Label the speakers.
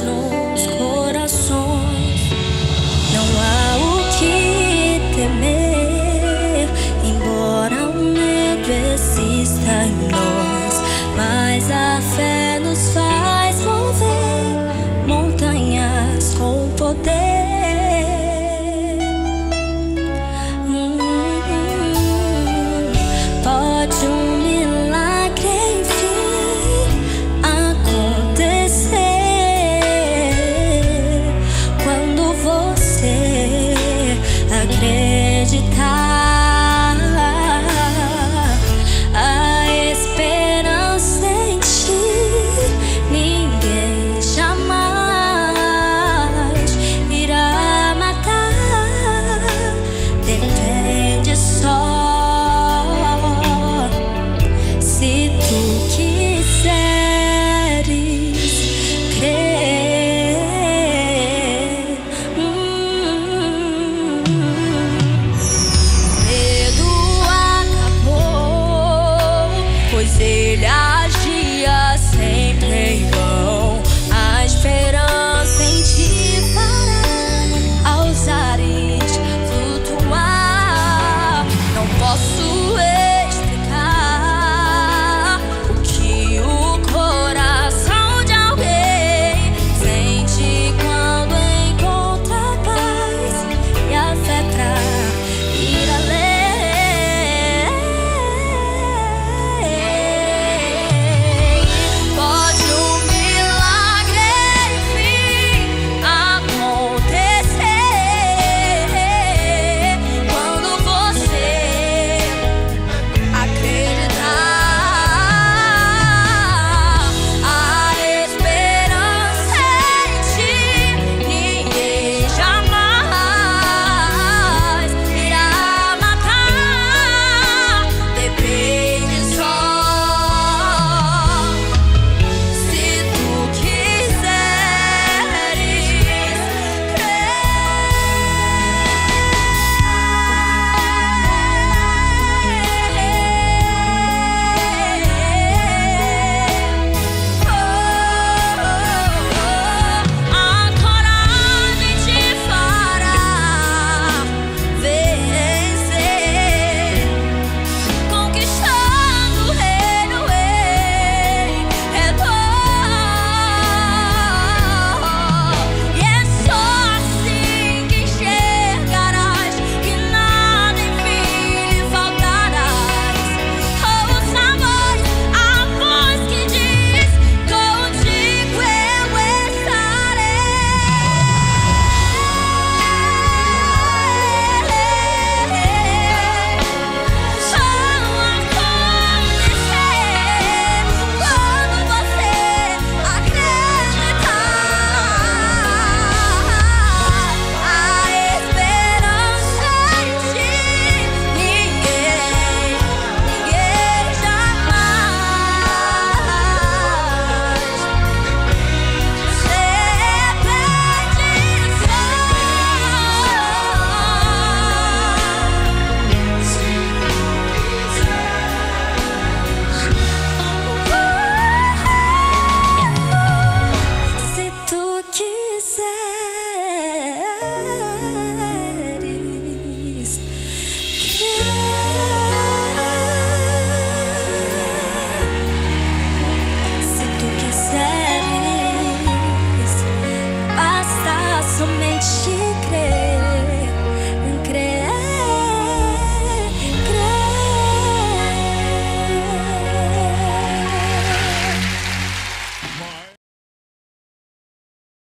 Speaker 1: nos corações. Não há o que temer, embora o medo exista em nós, mas a fé. star.